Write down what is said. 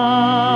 God.